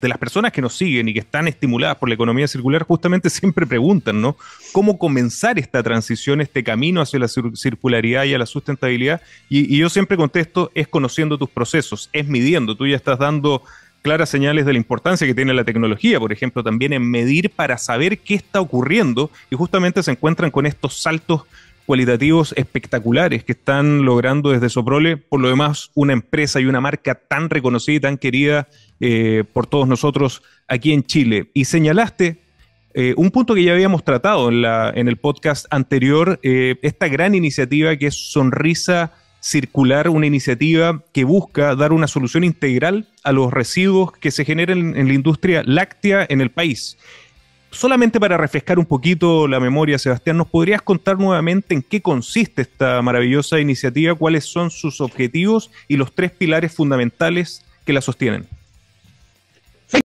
de las personas que nos siguen y que están estimuladas por la economía circular justamente siempre preguntan, ¿no? ¿Cómo comenzar esta transición, este camino hacia la circularidad y a la sustentabilidad? Y, y, yo siempre contesto, es conociendo tus procesos, es midiendo. Tú ya estás dando claras señales de la importancia que tiene la tecnología, por ejemplo, también en medir para saber qué está ocurriendo y justamente se encuentran con estos saltos cualitativos espectaculares que están logrando desde Soprole, por lo demás una empresa y una marca tan reconocida y tan querida eh, por todos nosotros aquí en Chile. Y señalaste eh, un punto que ya habíamos tratado en, la, en el podcast anterior, eh, esta gran iniciativa que es Sonrisa Circular, una iniciativa que busca dar una solución integral a los residuos que se generan en la industria láctea en el país. Solamente para refrescar un poquito la memoria, Sebastián, ¿nos podrías contar nuevamente en qué consiste esta maravillosa iniciativa, cuáles son sus objetivos y los tres pilares fundamentales que la sostienen?